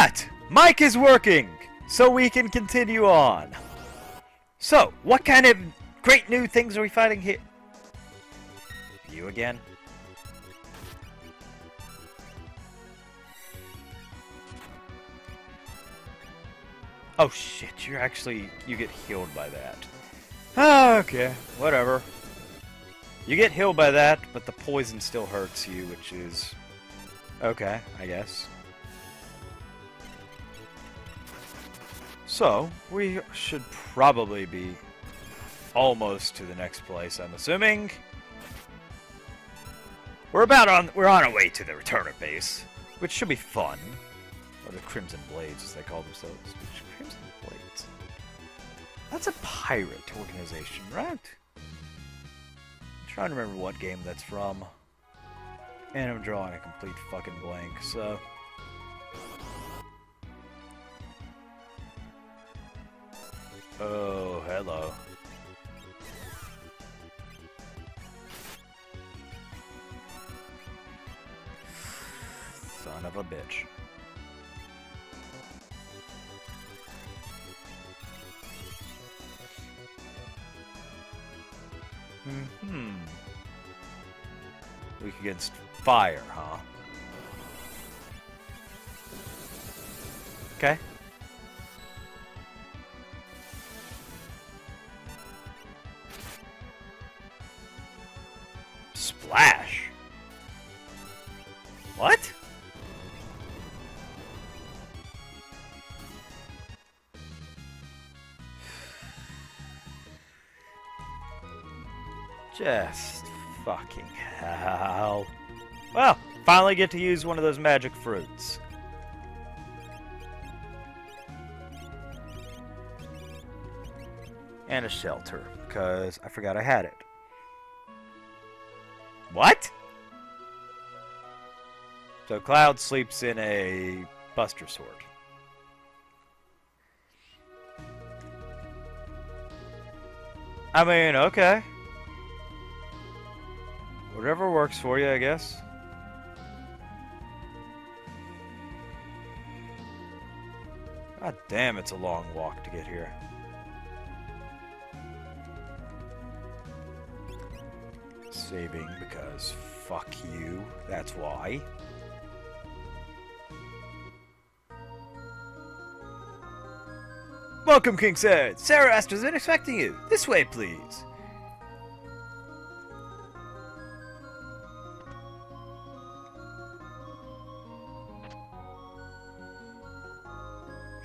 that! Mike is working! So we can continue on. So, what kind of great new things are we fighting here? You again? Oh shit, you're actually, you get healed by that. Okay, whatever. You get healed by that, but the poison still hurts you, which is... Okay, I guess. So, we should probably be almost to the next place, I'm assuming. We're about on, we're on our way to the returner base, which should be fun. Or the Crimson Blades, as they call themselves. Crimson Blades? That's a pirate organization, right? I'm trying to remember what game that's from. And I'm drawing a complete fucking blank, so... Oh, hello. Son of a bitch. Hmm. Weak against fire, huh? Just fucking hell. Well, finally get to use one of those magic fruits. And a shelter, because I forgot I had it. What? So Cloud sleeps in a Buster Sword. I mean, okay. Whatever works for you, I guess. God damn, it's a long walk to get here. Saving because fuck you, that's why. Welcome, King Said. Sir Astral's been expecting you. This way, please.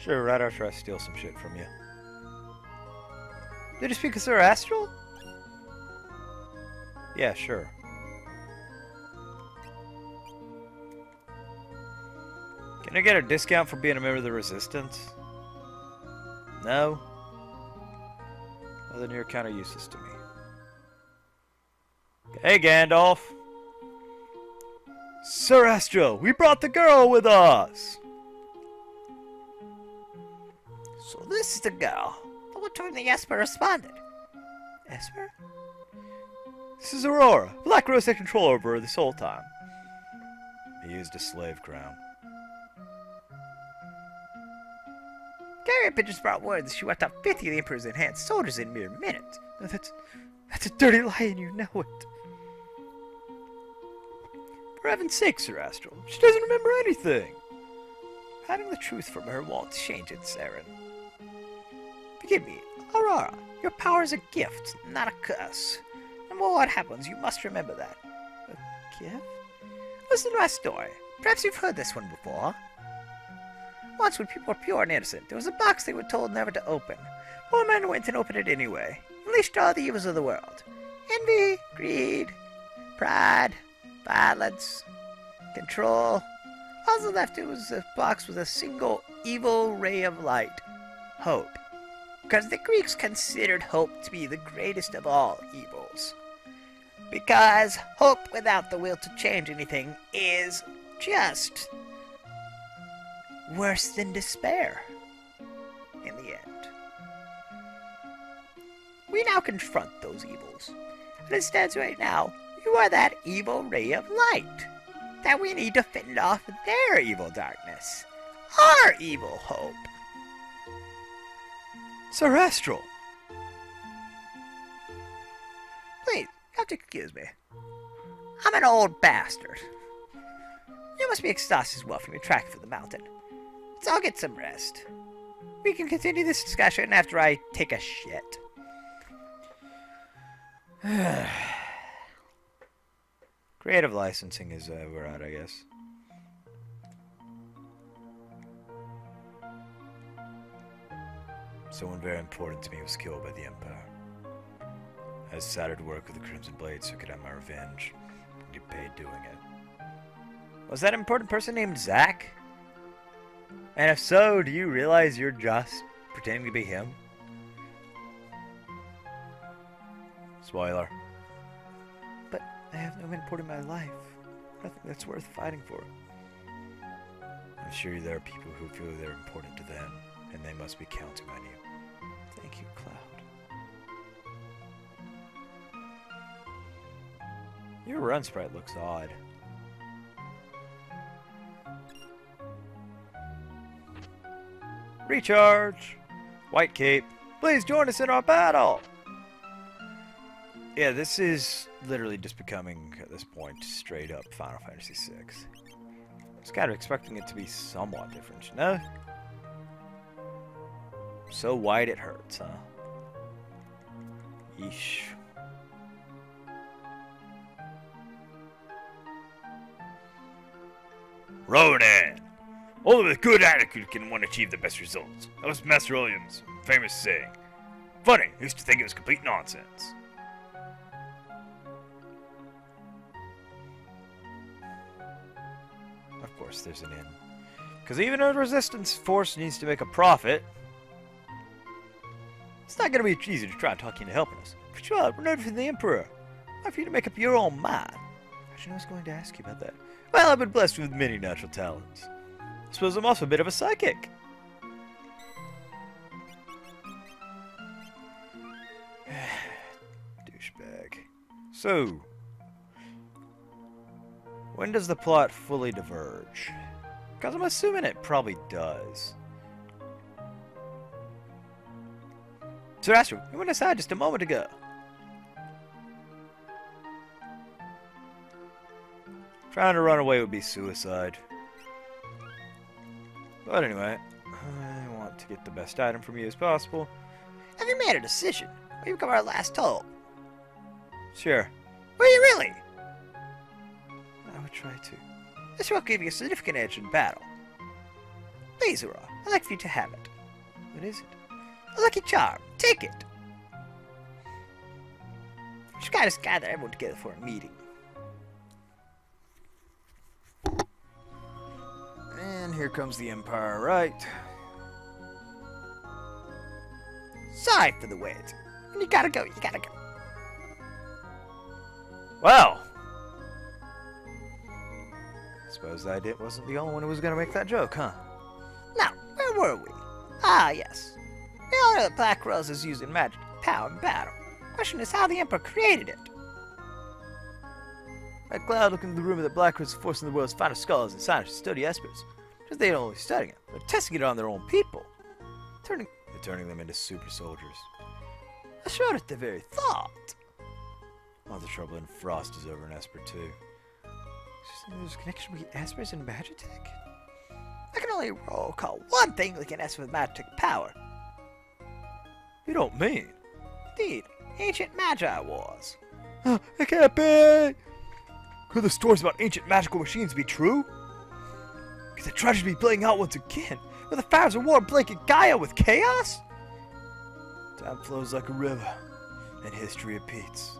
Sure, right after I steal some shit from you. Did you speak Astral? Yeah, sure. Can I get a discount for being a member of the Resistance? No? Well, then you're kind of useless to me. Hey, Gandalf! Sir Astral, we brought the girl with us! This is the girl. The one to whom the Esper responded. Esper? This is Aurora. Black Rose had control over her this whole time. He used a slave crown. Carrier pigeons brought word that she wiped out 50 of the Emperor's enhanced soldiers in mere minutes. That's, that's a dirty lie and you know it. For heaven's sake, Sir Astral, she doesn't remember anything. Hiding the truth from her won't change it, Saren. Forgive me, Aurora. Your power is a gift, not a curse. Matter what happens, you must remember that. A gift? Listen to my story. Perhaps you've heard this one before. Once, when people were pure and innocent, there was a box they were told never to open. Poor men went and opened it anyway, unleashed all the evils of the world. Envy, greed, pride, violence, control. All that left it was a box with a single evil ray of light. Hope. Because the Greeks considered hope to be the greatest of all evils. Because hope without the will to change anything is just worse than despair in the end. We now confront those evils. And it stands right now, you are that evil ray of light that we need to fend off their evil darkness. Our evil hope. Sir Astral! Please, you have to excuse me. I'm an old bastard. You must be exhausted as well from your trek through the mountain. So I'll get some rest. We can continue this discussion after I take a shit. Creative licensing is uh, we're at, I guess. Someone very important to me was killed by the Empire. I decided to work with the Crimson Blade so I could have my revenge and get paid doing it. Was that important person named Zack? And if so, do you realize you're just pretending to be him? Spoiler. But I have no import in my life. Nothing that's worth fighting for. I'm sure there are people who feel they're important to them, and they must be counting on you. Thank you, Cloud. Your run sprite looks odd. Recharge! White Cape, please join us in our battle! Yeah, this is literally just becoming, at this point, straight up Final Fantasy VI. I was kind of expecting it to be somewhat different, you know? So wide it hurts, huh? Yeesh. Ronan! Only with good attitude can one achieve the best results. That was Master Williams' famous saying. Funny, I used to think it was complete nonsense. Of course, there's an end. Because even a resistance force needs to make a profit. It's not going to be easy to try and talk you into helping us. For sure, we're known for the Emperor. Why for you to make up your own mind? Actually, I was going to ask you about that. Well, I've been blessed with many natural talents. I suppose I'm also a bit of a psychic. Douchebag. So, when does the plot fully diverge? Because I'm assuming it probably does. Astral, you went aside just a moment ago. Trying to run away would be suicide. But anyway, I want to get the best item from you as possible. Have you made a decision? Or you become our last hope? Sure, Will you really? I would try to. This will give you a significant edge in battle. Please, Ura, I'd like for you to have it. What is it? Lucky charm. Take it. Just gotta gather everyone together for a meeting. And here comes the Empire, right? Sorry for the wait. You gotta go, you gotta go. Well, suppose I did wasn't the only one who was gonna make that joke, huh? Now, where were we? Ah, yes. Know that Black Rose is using magic power in battle. Question is how the Emperor created it. That cloud looking into the rumor that Black Rose forcing the world's finest scholars and scientists to study Espers. Just they ain't only studying it, they're testing it on their own people. Turning they're turning them into super soldiers. I shudder at the very thought. All the trouble in Frost is over in Esper too. There's a connection between Espers and Magitech? I can only recall one thing linking Esper with Magitech power. You don't mean? Indeed, ancient Magi Wars. Uh, it can't be! Could the stories about ancient magical machines be true? Could the tragedy be playing out once again? With the fires of war blanket Gaia with chaos? Time flows like a river, and history repeats.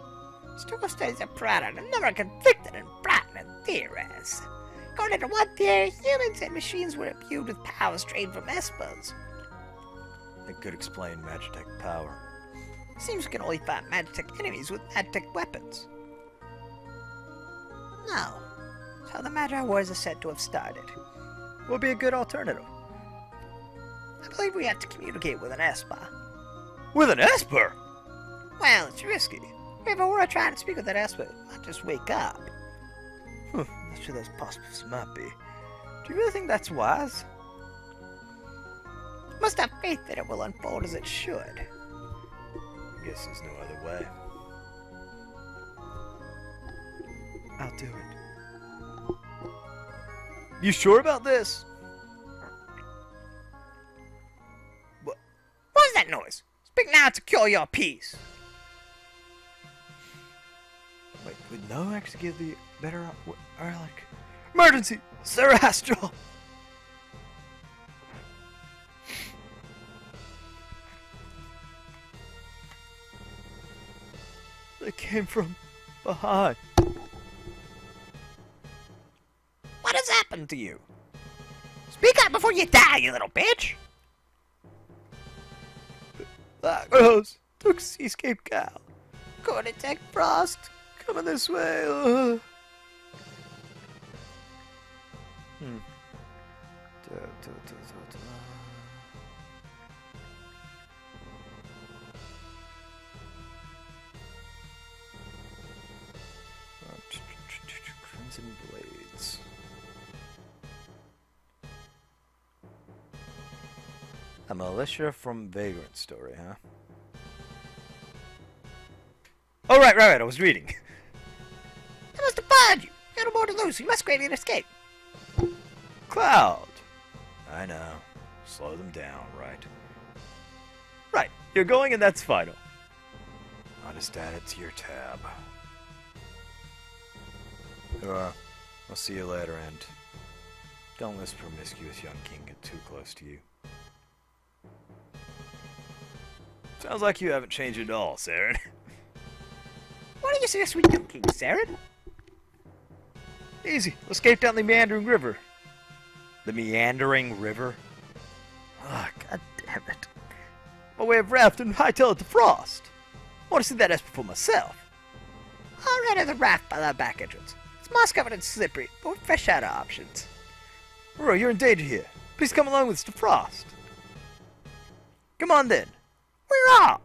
Still stays a product and never convicted in Bratton theories. According to one theory, humans and machines were imbued with powers drained from Espers. That could explain Magitech power. Seems we can only fight Magitech enemies with Magitech weapons. No. That's how the Magi Wars are said to have started. Would be a good alternative. I believe we have to communicate with an Esper. With an Esper? Well, it's risky. If I were trying to speak with an Esper, might just wake up. Huh, not sure those possibilities might be. Do you really think that's wise? Must have faith that it will unfold as it should. I Guess there's no other way. I'll do it. You sure about this? What was that noise? Speak now to cure your peace. Wait, would no actually give the better or like emergency, Sir Astral? Came from behind. What has happened to you? Speak up before you die, you little bitch! Lagos took Seascape Gal. Going to take Frost. Coming this way. Hmm. Da, da, da, ch- Blades. A militia from Vagrant Story, huh? Oh, right, right, right. I was reading. I must have fired you. You got no more to lose. You must create an escape. Cloud. I know. Slow them down, right? Right. You're going and that's final. I'll just add it to your tab. Uh, I'll see you later, and don't let this promiscuous young king get too close to you. Sounds like you haven't changed at all, Saren. What do you suggest we do, King Saren? Easy. We'll escape down the meandering river. The meandering river? Ah, god damn it. My way of raft and hightail it to Frost. I want to see that S before myself. I'll rent the raft by the back entrance. It's moss covered and slippery, but with fresh out of options. Roro, you're in danger here. Please come along with us to Frost. Come on then. We're off!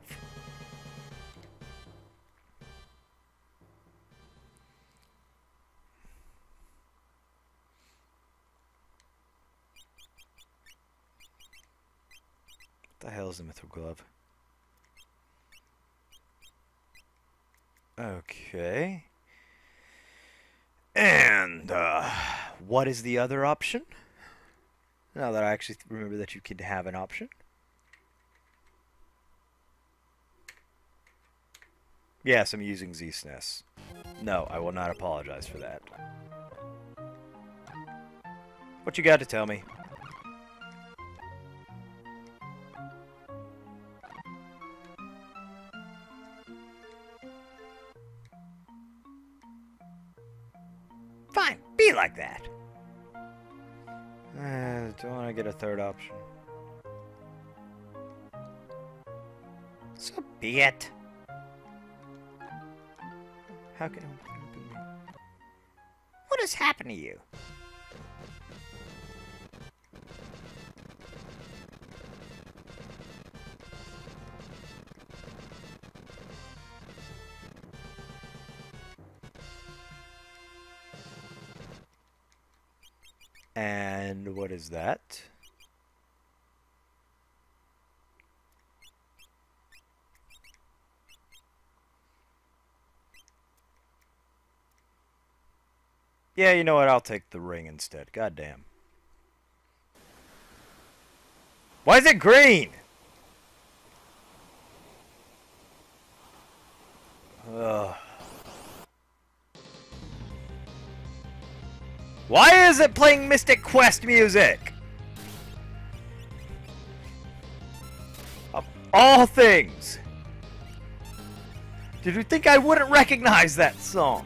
What the hell is the Mithril Glove? Okay. And, uh, what is the other option? Now that I actually remember that you could have an option. Yes, I'm using Z-SNES. No, I will not apologize for that. What you got to tell me? Be like that. Uh, do I want to get a third option? So be it. How can What has happened to you? What is that? Yeah, you know what? I'll take the ring instead. Goddamn. Why is it green? Ugh. Why is it playing Mystic Quest music? Of all things. Did you think I wouldn't recognize that song?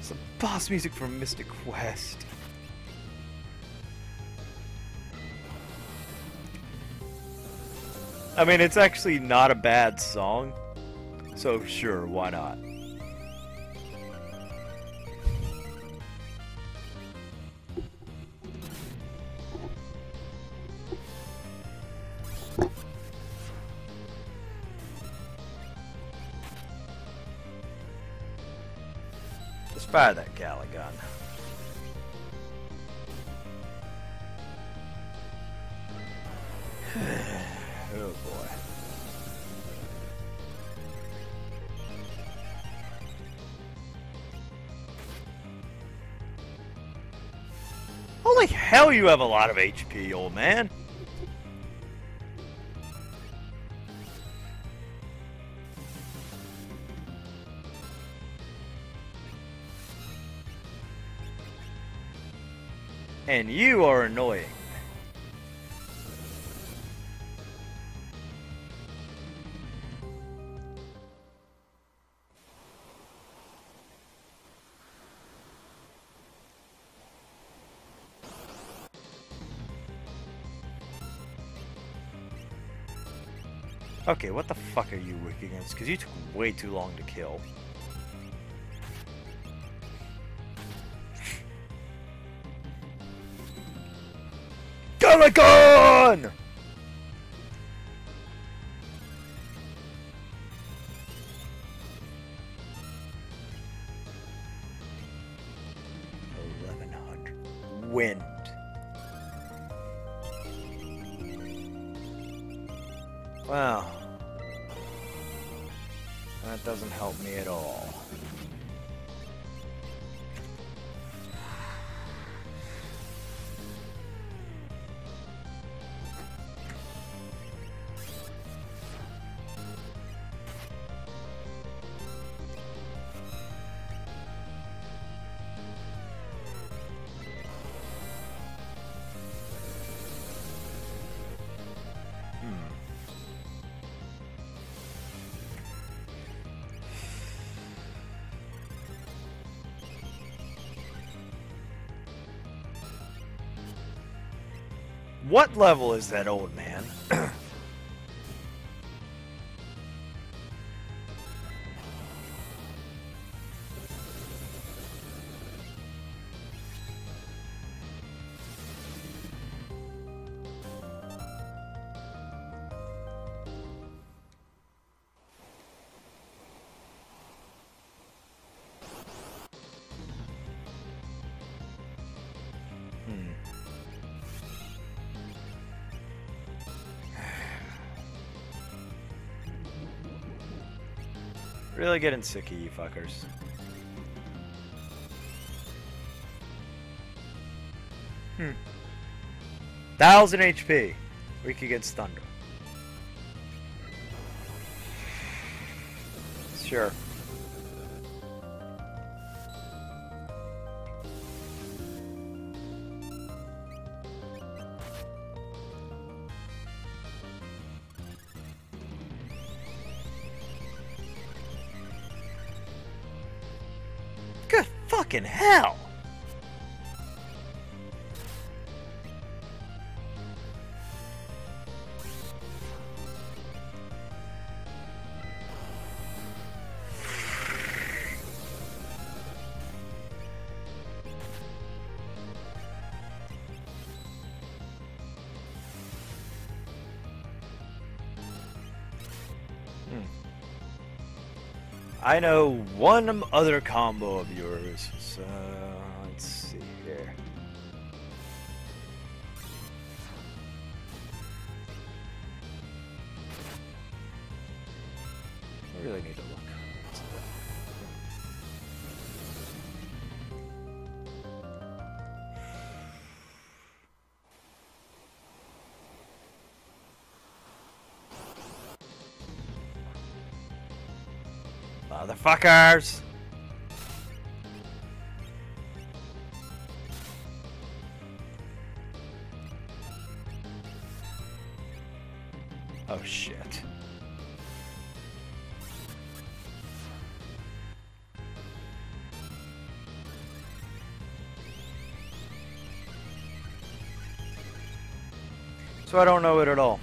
Some boss music from Mystic Quest. I mean, it's actually not a bad song. So sure, why not? Let's fire that galley gun. oh boy. Hell, you have a lot of HP, old man. And you are annoying. Okay, what the fuck are you weak against? Because you took way too long to kill. Galagon! What level is that old man? Really getting sick of you fuckers. Hmm. Thousand HP. Weak against thunder. Sure. Fucking hell! Hmm. I know one other combo of yours, so let's see here. I really need to look. Motherfuckers! I don't know it at all.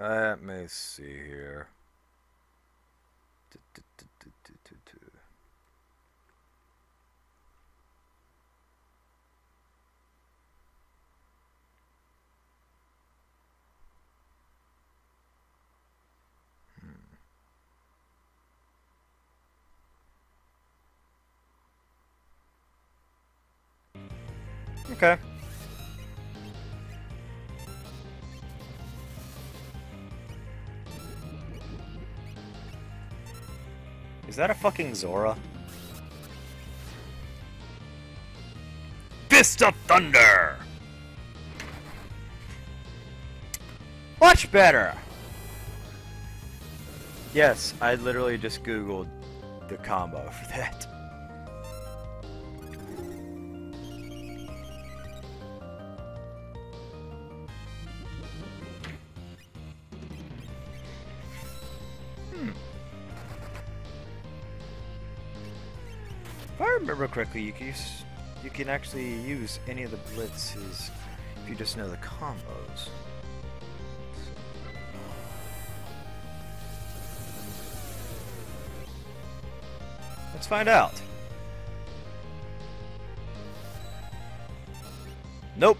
Let me see here. Hmm. Okay. That a fucking Zora? Fist of Thunder! Much better! Yes, I literally just googled the combo for that. Remember correctly, you can use, you can actually use any of the blitzes if you just know the combos. Let's find out. Nope.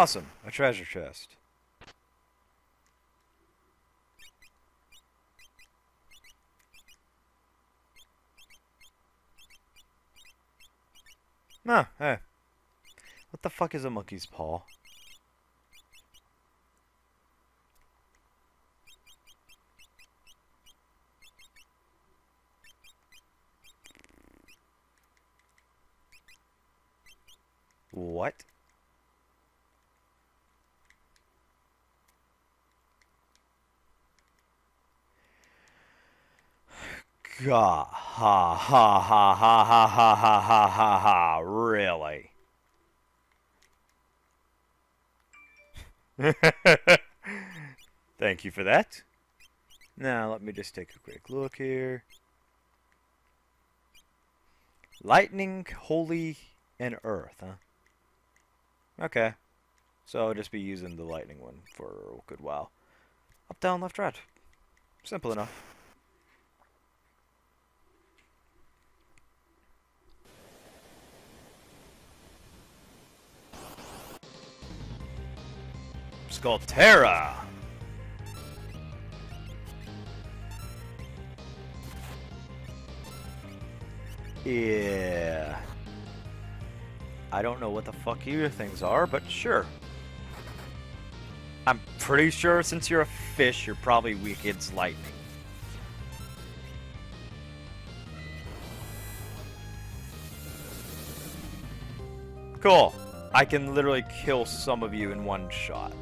Awesome. A treasure chest. No, hey. What the fuck is a monkey's paw? What? God, ha ha ha ha ha ha ha ha ha ha, really? Thank you for that. Now, let me just take a quick look here. Lightning, Holy, and Earth, huh? Okay. So I'll just be using the lightning one for a good while. Up, down, left, right. Simple enough. Skullterra! Yeah. I don't know what the fuck either things are, but sure. I'm pretty sure since you're a fish, you're probably weak against lightning. Cool. I can literally kill some of you in one shot.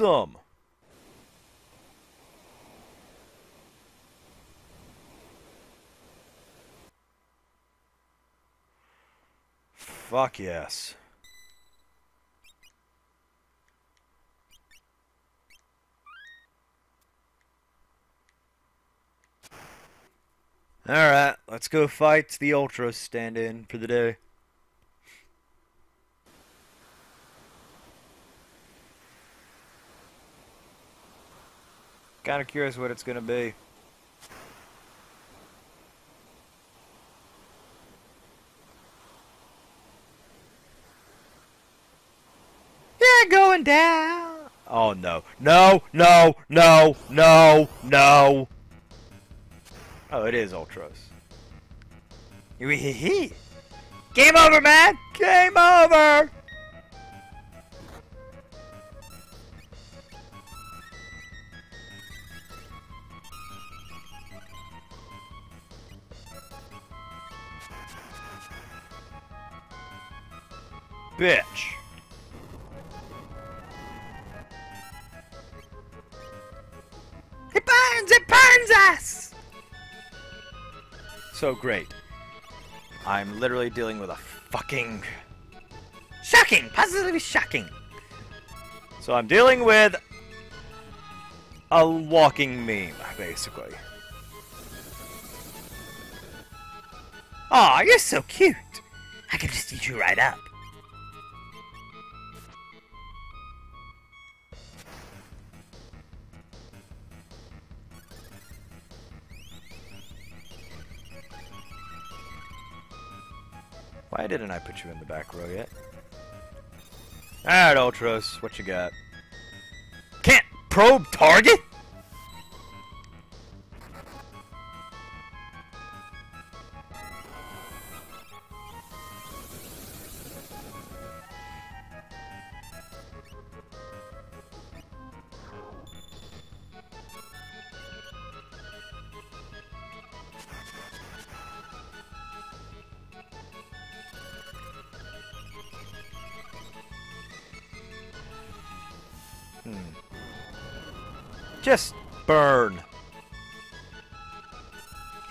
Awesome! Fuck yes. Alright, let's go fight the Ultra stand in for the day. Kind of curious what it's going to be. Yeah, going down. Oh no. No, no, no, no, no. Oh, it is Ultros. Game over, man! Game over! Bitch. It burns! It burns us! So great. I'm literally dealing with a fucking... Shocking! Positively shocking! So I'm dealing with a walking meme, basically. Aw, you're so cute! I could just eat you right up. Why didn't I put you in the back row yet? Alright, Ultros, what you got? Can't probe target? Just burn.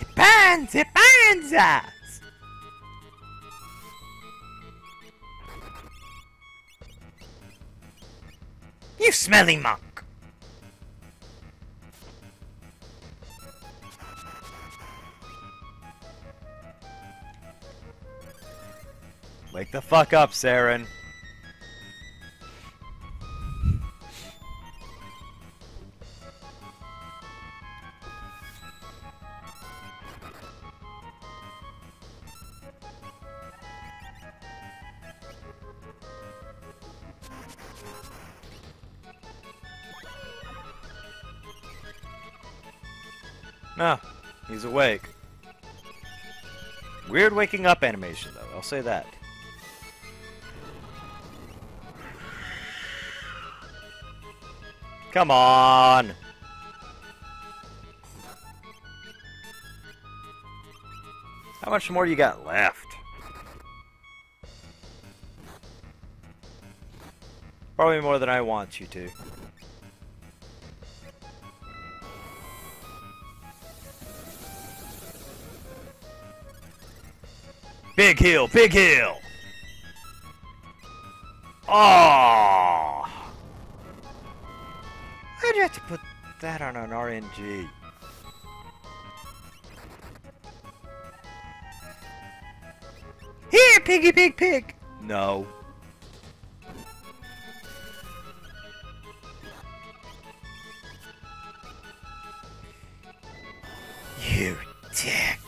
It burns! It burns us! You smelly monk! Wake the fuck up, Saren. No, he's awake. Weird waking up animation, though, I'll say that. Come on! How much more you got left? Probably more than I want you to. Big hill, big hill! Oh! Ah. Why'd you have to put that on an RNG? Here, piggy pig pig! No. You dick!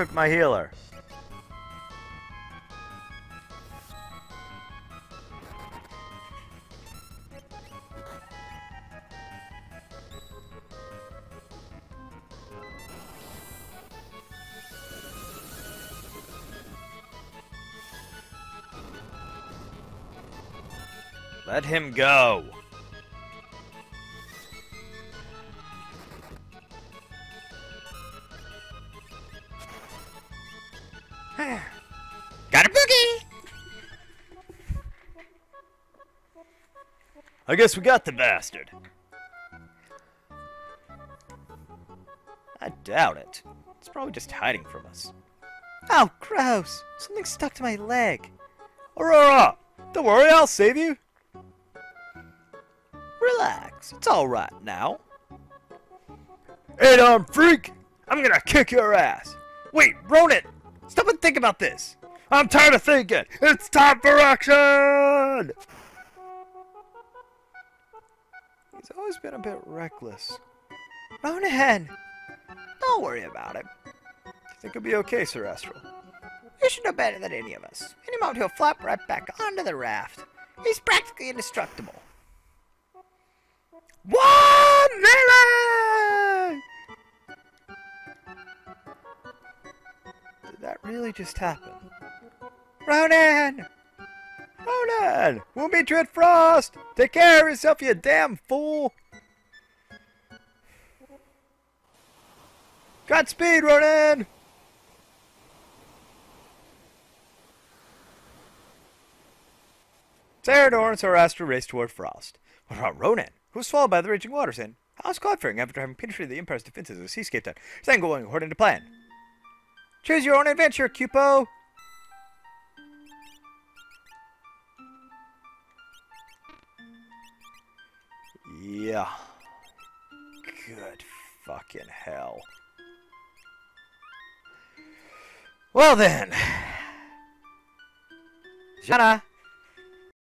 Took my healer. Let him go. I guess we got the bastard. I doubt it. It's probably just hiding from us. Oh, gross! Something stuck to my leg. Aurora! Don't worry, I'll save you. Relax, it's alright now. Eight arm um, freak! I'm gonna kick your ass! Wait, Ronan! Stop and think about this! I'm tired of thinking! It's time for action! Always been a bit reckless. Ronan! Don't worry about it. Think you'll be okay, Sir Astral? You should know better than any of us. Any moment he'll flop right back onto the raft. He's practically indestructible. One million! Did that really just happen? Ronan! Ronan! We'll meet you at Frost! Take care of yourself, you damn fool! Godspeed, Ronan! Sarador and Sarastra race toward Frost. What about Ronan, who was swallowed by the raging waters, and how's Cloud after having penetrated the Empire's defenses of Seascape Town? Is that going according to plan? Choose your own adventure, Cupo! Yeah. Good fucking hell. Well then. Jana,